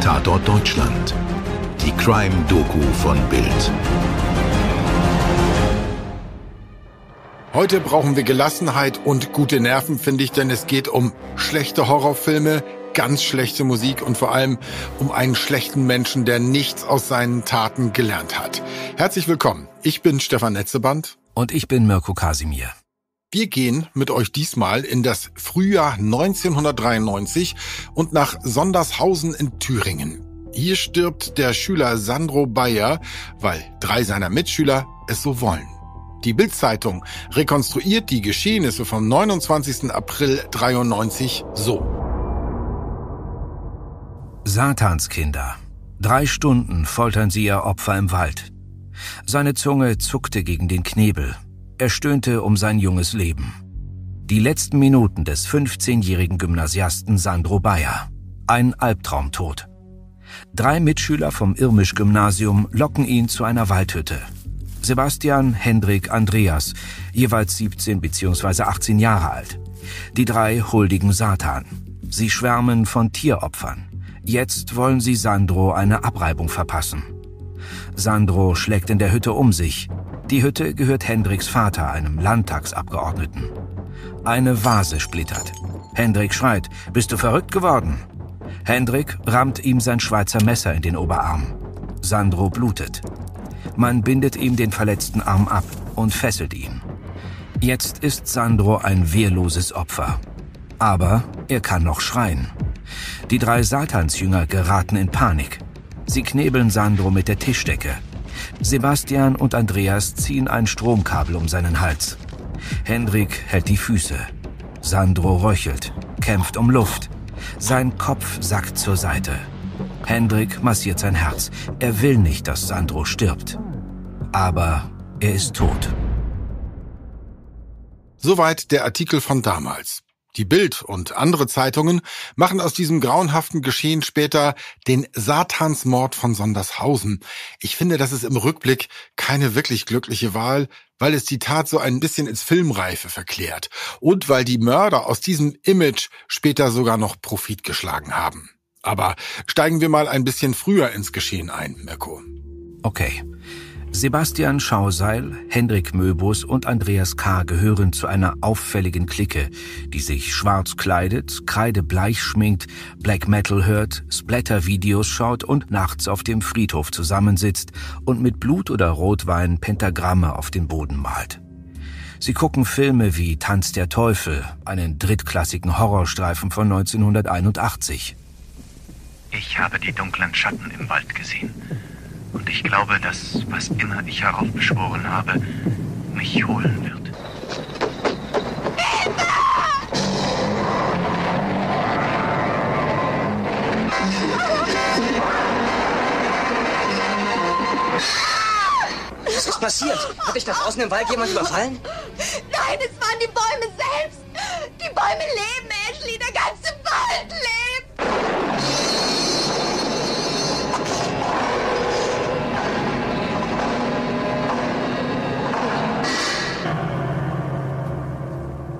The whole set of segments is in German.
Tatort Deutschland. Die Crime-Doku von Bild. Heute brauchen wir Gelassenheit und gute Nerven, finde ich, denn es geht um schlechte Horrorfilme, ganz schlechte Musik und vor allem um einen schlechten Menschen, der nichts aus seinen Taten gelernt hat. Herzlich willkommen. Ich bin Stefan Netzeband. Und ich bin Mirko Kasimir. Wir gehen mit euch diesmal in das Frühjahr 1993 und nach Sondershausen in Thüringen. Hier stirbt der Schüler Sandro Bayer, weil drei seiner Mitschüler es so wollen. Die Bildzeitung rekonstruiert die Geschehnisse vom 29. April 93 so. Satanskinder. Drei Stunden foltern sie ihr Opfer im Wald. Seine Zunge zuckte gegen den Knebel. Er stöhnte um sein junges Leben. Die letzten Minuten des 15-jährigen Gymnasiasten Sandro Bayer. Ein Albtraumtod. Drei Mitschüler vom Irmisch-Gymnasium locken ihn zu einer Waldhütte. Sebastian, Hendrik, Andreas, jeweils 17 bzw. 18 Jahre alt. Die drei huldigen Satan. Sie schwärmen von Tieropfern. Jetzt wollen sie Sandro eine Abreibung verpassen. Sandro schlägt in der Hütte um sich. Die Hütte gehört Hendriks Vater, einem Landtagsabgeordneten. Eine Vase splittert. Hendrik schreit, bist du verrückt geworden? Hendrik rammt ihm sein Schweizer Messer in den Oberarm. Sandro blutet. Man bindet ihm den verletzten Arm ab und fesselt ihn. Jetzt ist Sandro ein wehrloses Opfer. Aber er kann noch schreien. Die drei Satansjünger geraten in Panik. Sie knebeln Sandro mit der Tischdecke. Sebastian und Andreas ziehen ein Stromkabel um seinen Hals. Hendrik hält die Füße. Sandro röchelt, kämpft um Luft. Sein Kopf sackt zur Seite. Hendrik massiert sein Herz. Er will nicht, dass Sandro stirbt. Aber er ist tot. Soweit der Artikel von damals. Die Bild und andere Zeitungen machen aus diesem grauenhaften Geschehen später den Satansmord von Sondershausen. Ich finde, das ist im Rückblick keine wirklich glückliche Wahl, weil es die Tat so ein bisschen ins Filmreife verklärt und weil die Mörder aus diesem Image später sogar noch Profit geschlagen haben. Aber steigen wir mal ein bisschen früher ins Geschehen ein, Mirko. Okay. Sebastian Schauseil, Hendrik Möbus und Andreas K. gehören zu einer auffälligen Clique, die sich schwarz kleidet, kreidebleich schminkt, Black Metal hört, Splatter-Videos schaut und nachts auf dem Friedhof zusammensitzt und mit Blut oder Rotwein Pentagramme auf den Boden malt. Sie gucken Filme wie Tanz der Teufel, einen drittklassigen Horrorstreifen von 1981. Ich habe die dunklen Schatten im Wald gesehen. Und ich glaube, dass, was immer ich heraufbeschworen habe, mich holen wird. Was ist passiert? Hat dich da draußen im Wald jemand überfallen? Nein, es waren die Bäume selbst. Die Bäume leben,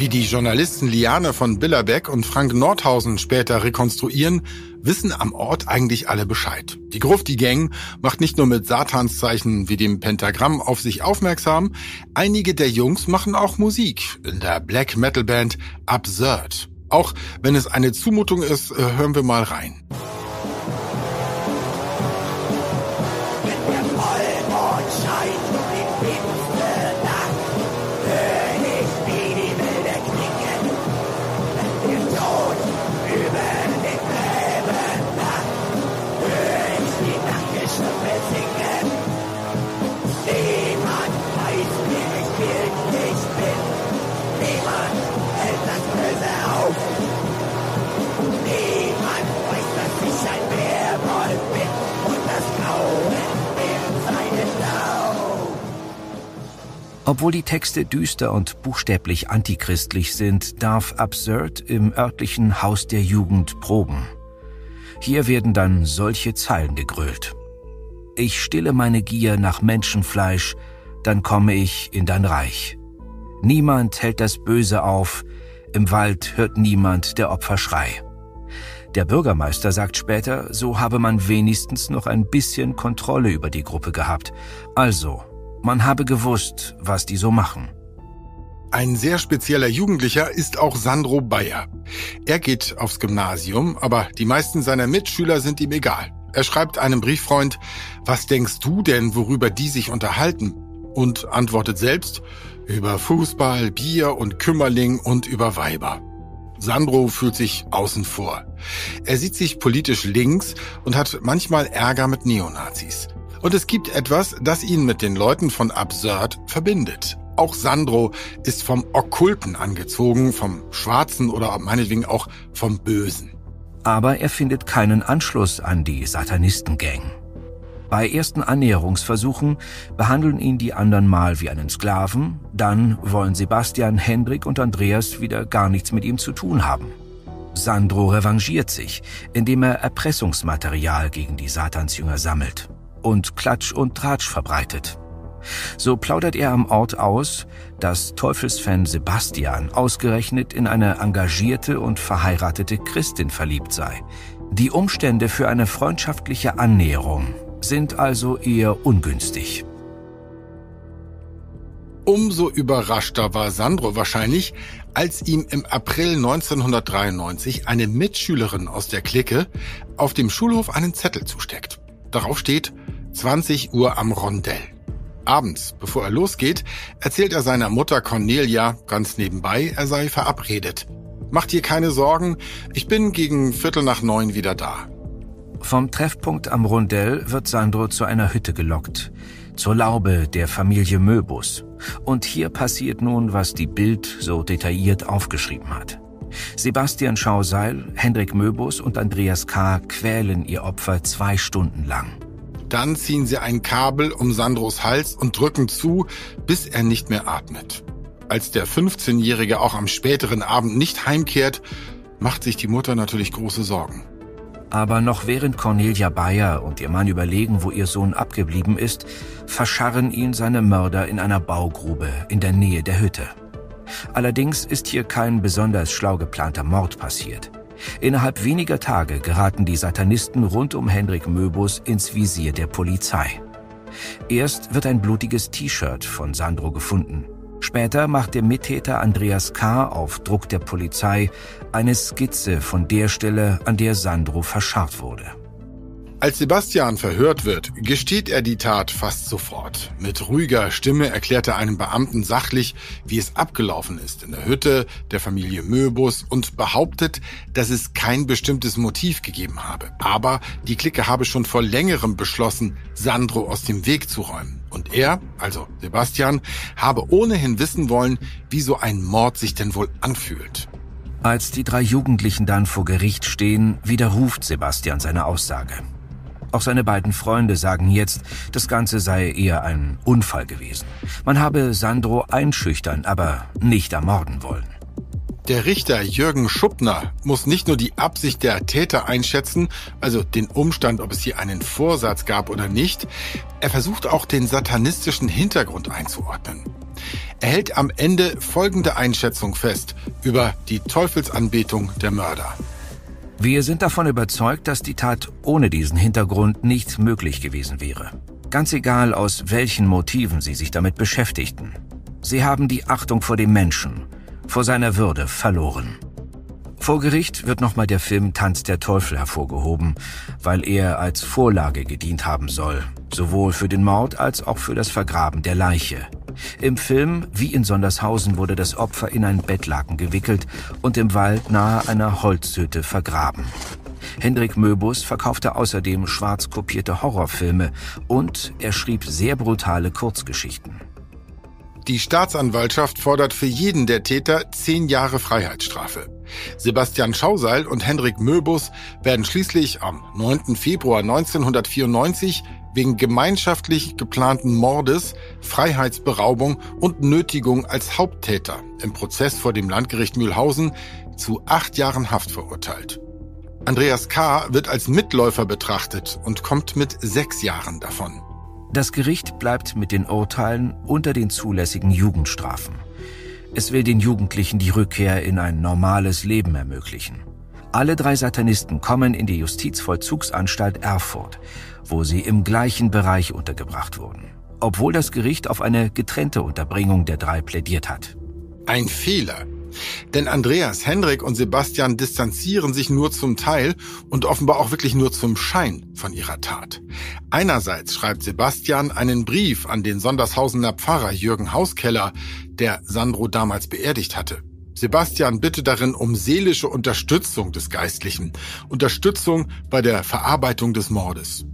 Wie die Journalisten Liane von Billerbeck und Frank Nordhausen später rekonstruieren, wissen am Ort eigentlich alle Bescheid. Die Grufti Gang macht nicht nur mit Satanszeichen wie dem Pentagramm auf sich aufmerksam, einige der Jungs machen auch Musik in der Black Metal Band Absurd. Auch wenn es eine Zumutung ist, hören wir mal rein. Obwohl die Texte düster und buchstäblich antichristlich sind, darf Absurd im örtlichen Haus der Jugend proben. Hier werden dann solche Zeilen gegrölt. Ich stille meine Gier nach Menschenfleisch, dann komme ich in dein Reich. Niemand hält das Böse auf, im Wald hört niemand der Opfer Schrei. Der Bürgermeister sagt später, so habe man wenigstens noch ein bisschen Kontrolle über die Gruppe gehabt. Also, man habe gewusst, was die so machen. Ein sehr spezieller Jugendlicher ist auch Sandro Bayer. Er geht aufs Gymnasium, aber die meisten seiner Mitschüler sind ihm egal. Er schreibt einem Brieffreund, was denkst du denn, worüber die sich unterhalten? Und antwortet selbst, über Fußball, Bier und Kümmerling und über Weiber. Sandro fühlt sich außen vor. Er sieht sich politisch links und hat manchmal Ärger mit Neonazis. Und es gibt etwas, das ihn mit den Leuten von Absurd verbindet. Auch Sandro ist vom Okkulten angezogen, vom Schwarzen oder meinetwegen auch vom Bösen. Aber er findet keinen Anschluss an die Satanistengang. Bei ersten Annäherungsversuchen behandeln ihn die anderen mal wie einen Sklaven, dann wollen Sebastian, Hendrik und Andreas wieder gar nichts mit ihm zu tun haben. Sandro revanchiert sich, indem er Erpressungsmaterial gegen die Satansjünger sammelt und Klatsch und Tratsch verbreitet. So plaudert er am Ort aus, dass Teufelsfan Sebastian ausgerechnet in eine engagierte und verheiratete Christin verliebt sei. Die Umstände für eine freundschaftliche Annäherung sind also eher ungünstig. Umso überraschter war Sandro wahrscheinlich, als ihm im April 1993 eine Mitschülerin aus der Clique auf dem Schulhof einen Zettel zusteckt. Darauf steht 20 Uhr am Rondell. Abends, bevor er losgeht, erzählt er seiner Mutter Cornelia ganz nebenbei, er sei verabredet. Macht dir keine Sorgen, ich bin gegen Viertel nach neun wieder da. Vom Treffpunkt am Rondell wird Sandro zu einer Hütte gelockt, zur Laube der Familie Möbus. Und hier passiert nun, was die Bild so detailliert aufgeschrieben hat. Sebastian Schauseil, Hendrik Möbus und Andreas K. quälen ihr Opfer zwei Stunden lang. Dann ziehen sie ein Kabel um Sandros Hals und drücken zu, bis er nicht mehr atmet. Als der 15-Jährige auch am späteren Abend nicht heimkehrt, macht sich die Mutter natürlich große Sorgen. Aber noch während Cornelia Bayer und ihr Mann überlegen, wo ihr Sohn abgeblieben ist, verscharren ihn seine Mörder in einer Baugrube in der Nähe der Hütte. Allerdings ist hier kein besonders schlau geplanter Mord passiert. Innerhalb weniger Tage geraten die Satanisten rund um Henrik Möbus ins Visier der Polizei. Erst wird ein blutiges T-Shirt von Sandro gefunden. Später macht der Mittäter Andreas K. auf Druck der Polizei eine Skizze von der Stelle, an der Sandro verscharrt wurde. Als Sebastian verhört wird, gesteht er die Tat fast sofort. Mit ruhiger Stimme erklärt er einem Beamten sachlich, wie es abgelaufen ist in der Hütte der Familie Möbus und behauptet, dass es kein bestimmtes Motiv gegeben habe. Aber die Clique habe schon vor längerem beschlossen, Sandro aus dem Weg zu räumen. Und er, also Sebastian, habe ohnehin wissen wollen, wie so ein Mord sich denn wohl anfühlt. Als die drei Jugendlichen dann vor Gericht stehen, widerruft Sebastian seine Aussage. Auch seine beiden Freunde sagen jetzt, das Ganze sei eher ein Unfall gewesen. Man habe Sandro einschüchtern, aber nicht ermorden wollen. Der Richter Jürgen Schuppner muss nicht nur die Absicht der Täter einschätzen, also den Umstand, ob es hier einen Vorsatz gab oder nicht, er versucht auch den satanistischen Hintergrund einzuordnen. Er hält am Ende folgende Einschätzung fest über die Teufelsanbetung der Mörder. Wir sind davon überzeugt, dass die Tat ohne diesen Hintergrund nicht möglich gewesen wäre. Ganz egal, aus welchen Motiven sie sich damit beschäftigten. Sie haben die Achtung vor dem Menschen, vor seiner Würde verloren. Vor Gericht wird nochmal der Film Tanz der Teufel hervorgehoben, weil er als Vorlage gedient haben soll, sowohl für den Mord als auch für das Vergraben der Leiche. Im Film, wie in Sondershausen, wurde das Opfer in ein Bettlaken gewickelt und im Wald nahe einer Holzhütte vergraben. Hendrik Möbus verkaufte außerdem schwarz kopierte Horrorfilme und er schrieb sehr brutale Kurzgeschichten. Die Staatsanwaltschaft fordert für jeden der Täter zehn Jahre Freiheitsstrafe. Sebastian Schauseil und Hendrik Möbus werden schließlich am 9. Februar 1994 wegen gemeinschaftlich geplanten Mordes, Freiheitsberaubung und Nötigung als Haupttäter im Prozess vor dem Landgericht Mühlhausen zu acht Jahren Haft verurteilt. Andreas K. wird als Mitläufer betrachtet und kommt mit sechs Jahren davon. Das Gericht bleibt mit den Urteilen unter den zulässigen Jugendstrafen. Es will den Jugendlichen die Rückkehr in ein normales Leben ermöglichen. Alle drei Satanisten kommen in die Justizvollzugsanstalt Erfurt, wo sie im gleichen Bereich untergebracht wurden, obwohl das Gericht auf eine getrennte Unterbringung der drei plädiert hat. Ein Fehler. Denn Andreas, Hendrik und Sebastian distanzieren sich nur zum Teil und offenbar auch wirklich nur zum Schein von ihrer Tat. Einerseits schreibt Sebastian einen Brief an den Sondershausener Pfarrer Jürgen Hauskeller, der Sandro damals beerdigt hatte. Sebastian bittet darin um seelische Unterstützung des Geistlichen, Unterstützung bei der Verarbeitung des Mordes.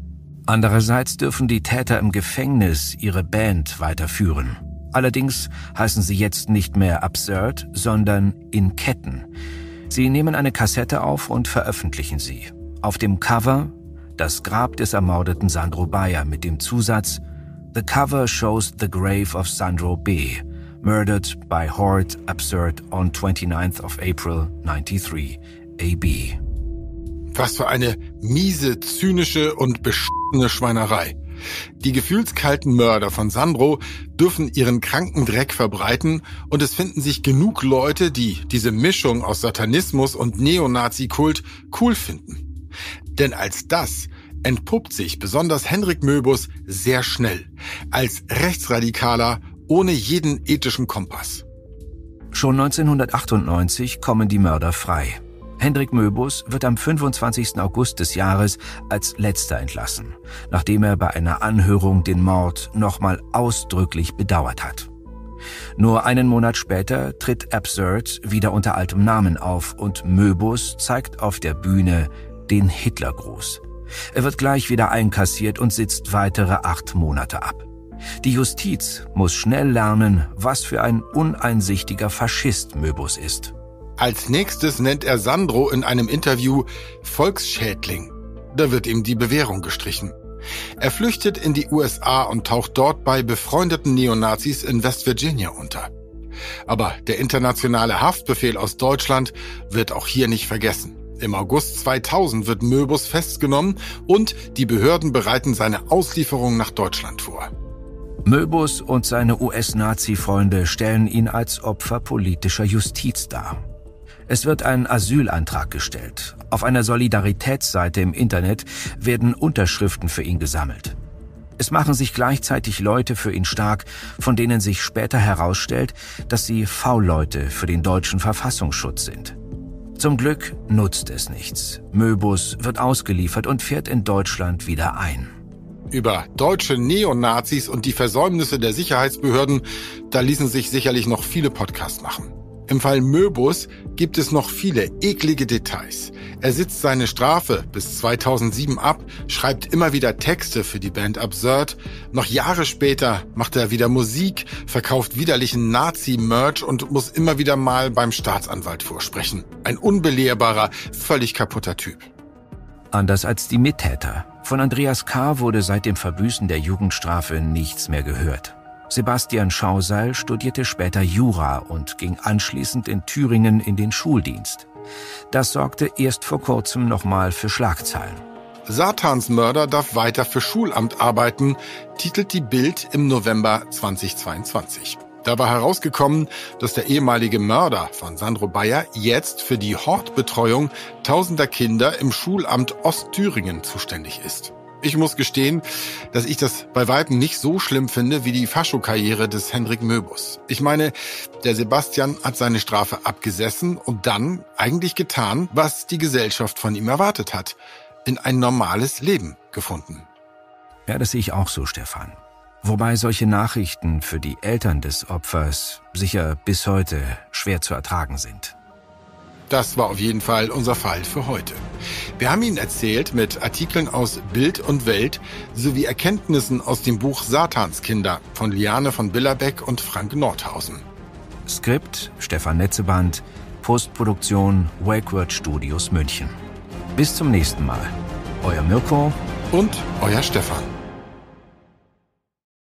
Andererseits dürfen die Täter im Gefängnis ihre Band weiterführen. Allerdings heißen sie jetzt nicht mehr Absurd, sondern In Ketten. Sie nehmen eine Kassette auf und veröffentlichen sie. Auf dem Cover das Grab des ermordeten Sandro Bayer mit dem Zusatz The cover shows the grave of Sandro B murdered by Horde Absurd on 29th of April 93 AB. Was für eine miese, zynische und beschissene Schweinerei. Die gefühlskalten Mörder von Sandro dürfen ihren kranken Dreck verbreiten und es finden sich genug Leute, die diese Mischung aus Satanismus und Neonazi-Kult cool finden. Denn als das entpuppt sich besonders Henrik Möbus sehr schnell als Rechtsradikaler ohne jeden ethischen Kompass. Schon 1998 kommen die Mörder frei. Hendrik Möbus wird am 25. August des Jahres als letzter entlassen, nachdem er bei einer Anhörung den Mord nochmal ausdrücklich bedauert hat. Nur einen Monat später tritt Absurd wieder unter altem Namen auf und Möbus zeigt auf der Bühne den Hitlergruß. Er wird gleich wieder einkassiert und sitzt weitere acht Monate ab. Die Justiz muss schnell lernen, was für ein uneinsichtiger Faschist Möbus ist. Als nächstes nennt er Sandro in einem Interview Volksschädling. Da wird ihm die Bewährung gestrichen. Er flüchtet in die USA und taucht dort bei befreundeten Neonazis in West Virginia unter. Aber der internationale Haftbefehl aus Deutschland wird auch hier nicht vergessen. Im August 2000 wird Möbus festgenommen und die Behörden bereiten seine Auslieferung nach Deutschland vor. Möbus und seine US-Nazi-Freunde stellen ihn als Opfer politischer Justiz dar. Es wird ein Asylantrag gestellt. Auf einer Solidaritätsseite im Internet werden Unterschriften für ihn gesammelt. Es machen sich gleichzeitig Leute für ihn stark, von denen sich später herausstellt, dass sie V-Leute für den deutschen Verfassungsschutz sind. Zum Glück nutzt es nichts. Möbus wird ausgeliefert und fährt in Deutschland wieder ein. Über deutsche Neonazis und die Versäumnisse der Sicherheitsbehörden, da ließen sich sicherlich noch viele Podcasts machen. Im Fall Möbus gibt es noch viele eklige Details. Er sitzt seine Strafe bis 2007 ab, schreibt immer wieder Texte für die Band Absurd. Noch Jahre später macht er wieder Musik, verkauft widerlichen Nazi-Merch und muss immer wieder mal beim Staatsanwalt vorsprechen. Ein unbelehrbarer, völlig kaputter Typ. Anders als die Mittäter. Von Andreas K. wurde seit dem Verbüßen der Jugendstrafe nichts mehr gehört. Sebastian Schauseil studierte später Jura und ging anschließend in Thüringen in den Schuldienst. Das sorgte erst vor kurzem nochmal für Schlagzeilen. Satans Mörder darf weiter für Schulamt arbeiten, titelt die Bild im November 2022. Da war herausgekommen, dass der ehemalige Mörder von Sandro Bayer jetzt für die Hortbetreuung tausender Kinder im Schulamt Ostthüringen zuständig ist. Ich muss gestehen, dass ich das bei Weitem nicht so schlimm finde wie die Faschokarriere des Hendrik Möbus. Ich meine, der Sebastian hat seine Strafe abgesessen und dann eigentlich getan, was die Gesellschaft von ihm erwartet hat. In ein normales Leben gefunden. Ja, das sehe ich auch so, Stefan. Wobei solche Nachrichten für die Eltern des Opfers sicher bis heute schwer zu ertragen sind. Das war auf jeden Fall unser Fall für heute. Wir haben Ihnen erzählt mit Artikeln aus Bild und Welt sowie Erkenntnissen aus dem Buch Satanskinder von Liane von Billerbeck und Frank Nordhausen. Skript Stefan Netzeband, Postproduktion Wakeword Studios München. Bis zum nächsten Mal. Euer Mirko und euer Stefan.